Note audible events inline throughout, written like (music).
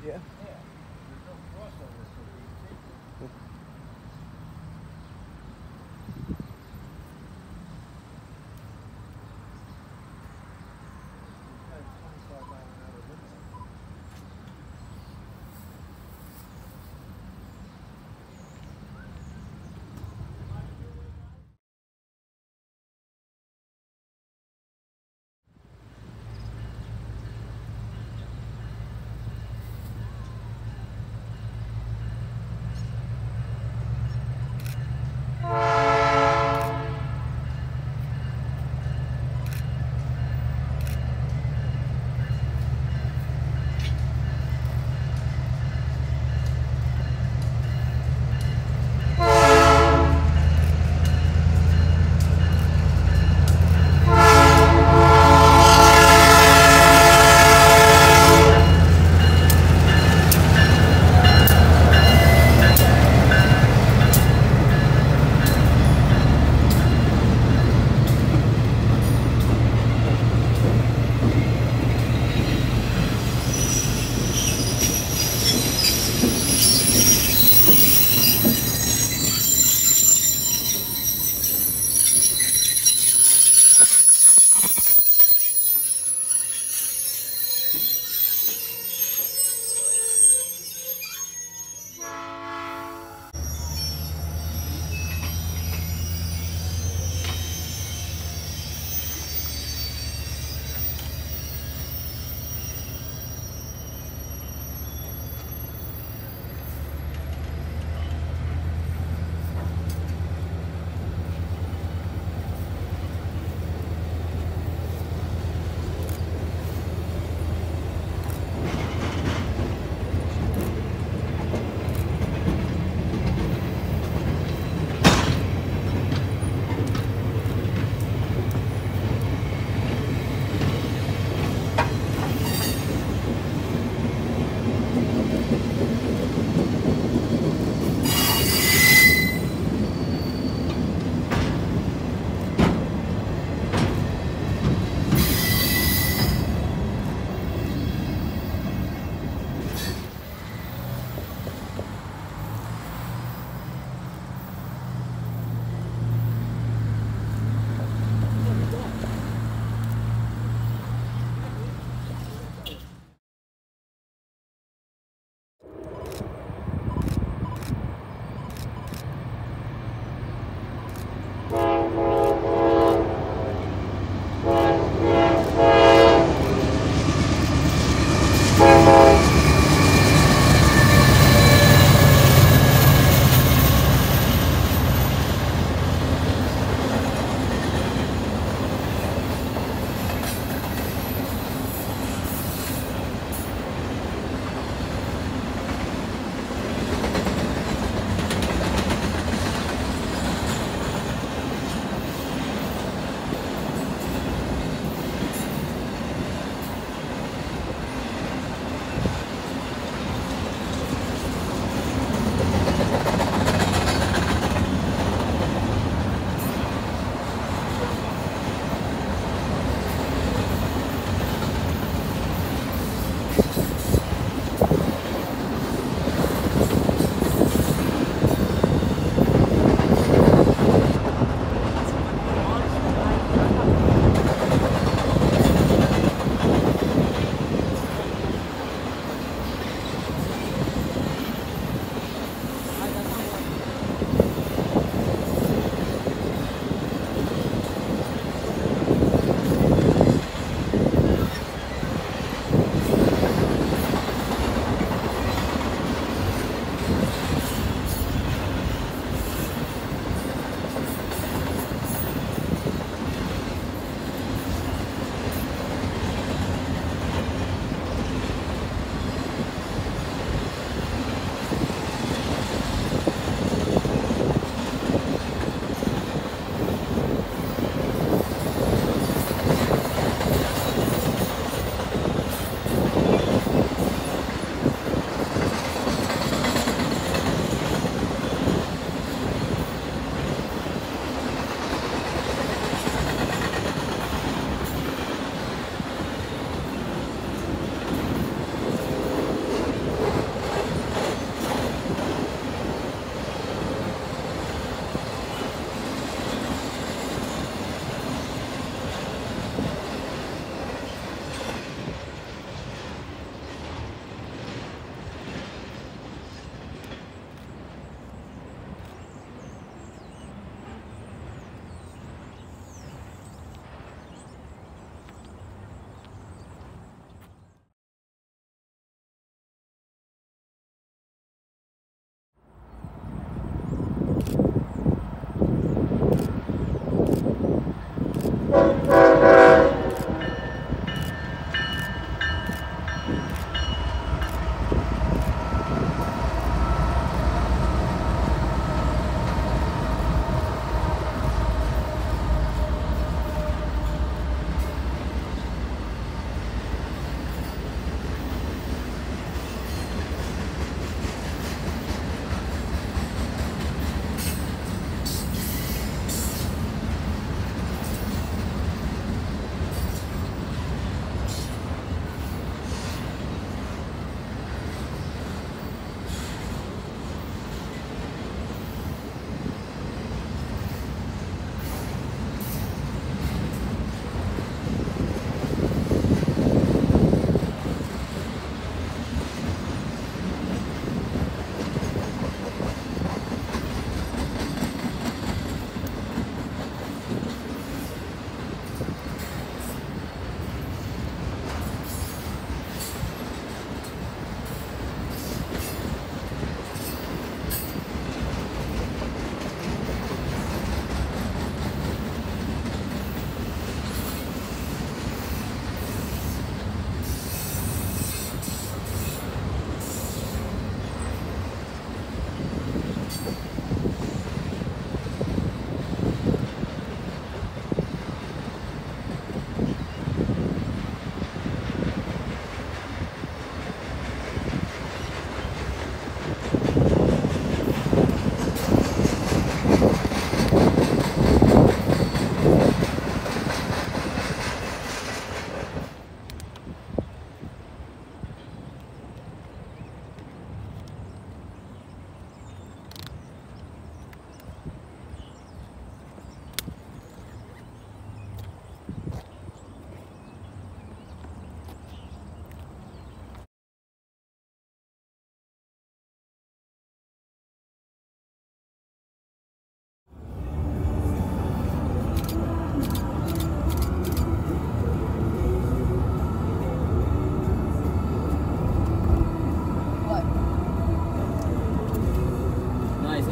Yeah. Yeah.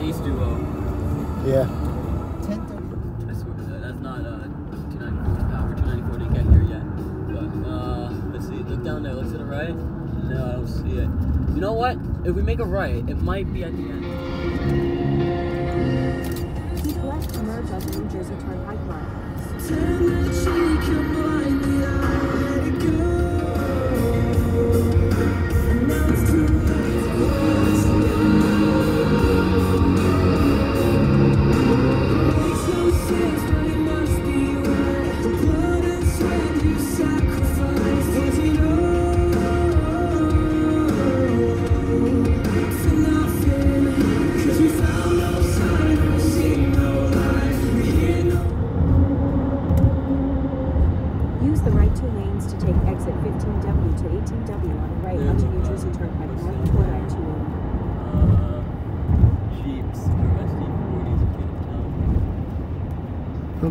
Duo. Yeah. 1030. I swear to that, that's not uh, 294 power, 294 didn't get here yet. But, uh, let's see, look down there, look to the right. No, I don't see it. You know what? If we make a right, it might be at the end. Keep left to merge onto New Jersey Turnpike Line.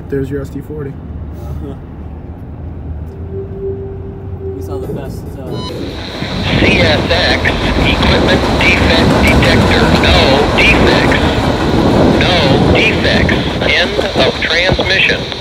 There's your SD40. (laughs) We saw the best, uh, CSX, equipment defect detector, no defects. No defects. End of transmission.